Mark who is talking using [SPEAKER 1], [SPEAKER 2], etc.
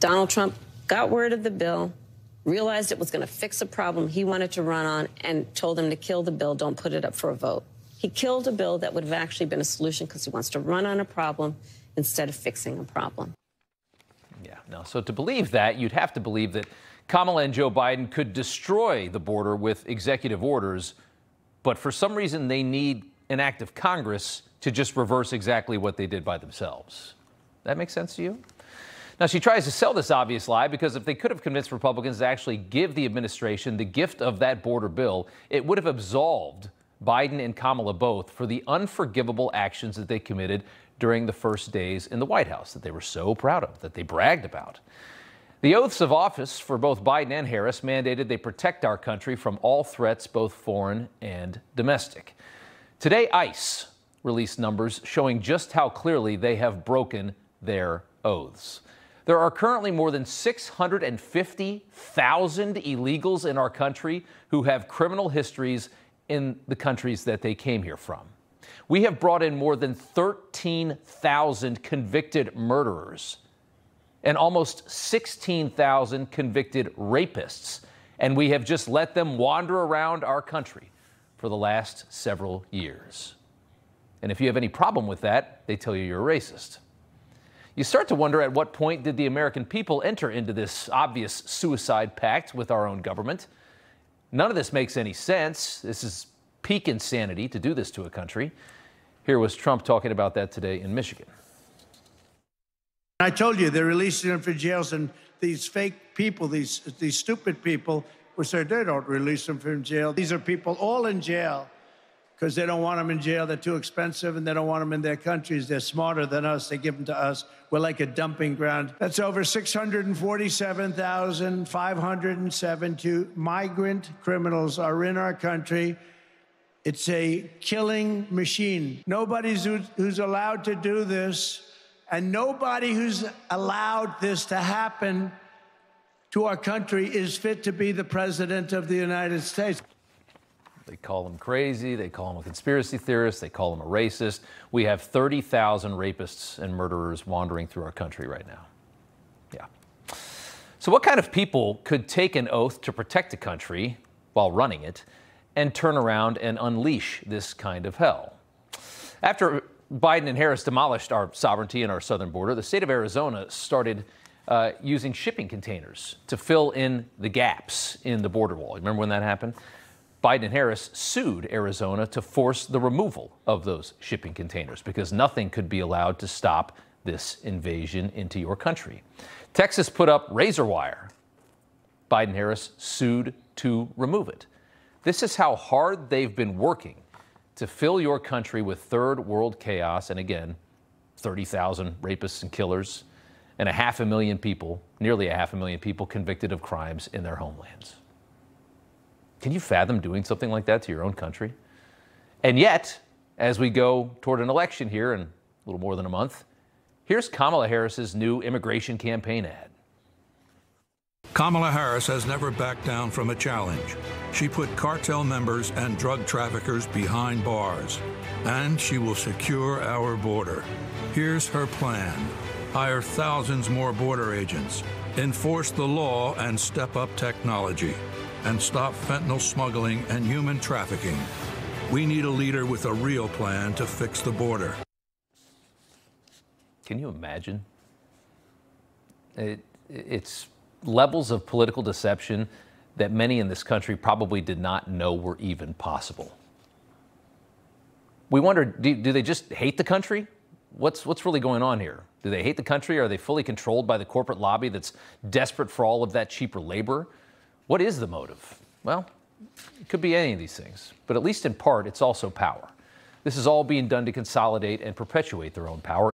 [SPEAKER 1] Donald Trump got word of the bill, realized it was going to fix a problem he wanted to run on, and told him to kill the bill, don't put it up for a vote. He killed a bill that would have actually been a solution because he wants to run on a problem instead of fixing a problem.
[SPEAKER 2] Yeah, no. So to believe that, you'd have to believe that Kamala and Joe Biden could destroy the border with executive orders, but for some reason they need an act of Congress to just reverse exactly what they did by themselves. That makes sense to you? Now, she tries to sell this obvious lie because if they could have convinced Republicans to actually give the administration the gift of that border bill, it would have absolved Biden and Kamala both for the unforgivable actions that they committed during the first days in the White House that they were so proud of, that they bragged about. The oaths of office for both Biden and Harris mandated they protect our country from all threats, both foreign and domestic. Today, ICE released numbers showing just how clearly they have broken their oaths. There are currently more than 650,000 illegals in our country who have criminal histories in the countries that they came here from. We have brought in more than 13,000 convicted murderers and almost 16,000 convicted rapists, and we have just let them wander around our country for the last several years. And if you have any problem with that, they tell you you're a racist. You start to wonder at what point did the American people enter into this obvious suicide pact with our own government? None of this makes any sense. This is peak insanity to do this to a country. Here was Trump talking about that today in Michigan.
[SPEAKER 3] I told you they're releasing them from jails, and these fake people, these these stupid people, will say they don't release them from jail. These are people all in jail because they don't want them in jail. They're too expensive and they don't want them in their countries. They're smarter than us. They give them to us. We're like a dumping ground. That's over 647,572 migrant criminals are in our country. It's a killing machine. Nobody's who's allowed to do this, and nobody who's allowed this to happen to our country is fit to be the president of the United States.
[SPEAKER 2] They call him crazy. They call him a conspiracy theorist. They call him a racist. We have 30,000 rapists and murderers wandering through our country right now. Yeah. So, what kind of people could take an oath to protect a country while running it and turn around and unleash this kind of hell? After Biden and Harris demolished our sovereignty and our southern border, the state of Arizona started uh, using shipping containers to fill in the gaps in the border wall. Remember when that happened? Biden and Harris sued Arizona to force the removal of those shipping containers because nothing could be allowed to stop this invasion into your country. Texas put up razor wire. Biden Harris sued to remove it. This is how hard they've been working to fill your country with third world chaos and again, 30,000 rapists and killers and a half a million people, nearly a half a million people convicted of crimes in their homelands. Can you fathom doing something like that to your own country? And yet, as we go toward an election here in a little more than a month, here's Kamala Harris's new immigration campaign ad.
[SPEAKER 4] Kamala Harris has never backed down from a challenge. She put cartel members and drug traffickers behind bars, and she will secure our border. Here's her plan hire thousands more border agents, enforce the law, and step up technology and stop fentanyl smuggling and human trafficking. We need a leader with a real plan to fix the border.
[SPEAKER 2] Can you imagine? It, it's levels of political deception that many in this country probably did not know were even possible. We wonder do, do they just hate the country? What's, what's really going on here? Do they hate the country? Are they fully controlled by the corporate lobby that's desperate for all of that cheaper labor? What is the motive? Well, it could be any of these things, but at least in part, it's also power. This is all being done to consolidate and perpetuate their own power.